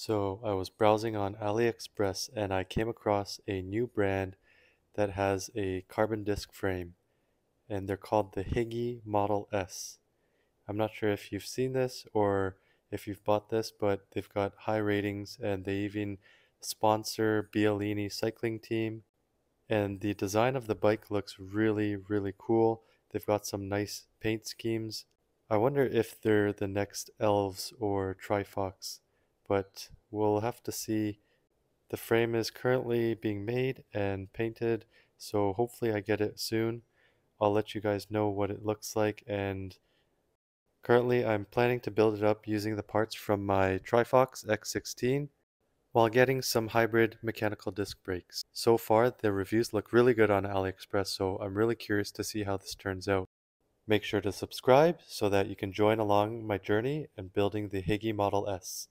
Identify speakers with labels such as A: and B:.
A: So I was browsing on AliExpress and I came across a new brand that has a carbon disc frame and they're called the Hygge Model S. I'm not sure if you've seen this or if you've bought this, but they've got high ratings and they even sponsor Bialini cycling team. And the design of the bike looks really, really cool. They've got some nice paint schemes. I wonder if they're the next Elves or Trifox but we'll have to see. The frame is currently being made and painted, so hopefully I get it soon. I'll let you guys know what it looks like and currently I'm planning to build it up using the parts from my Trifox X16 while getting some hybrid mechanical disc brakes. So far the reviews look really good on AliExpress so I'm really curious to see how this turns out. Make sure to subscribe so that you can join along my journey in building the Hygge Model S.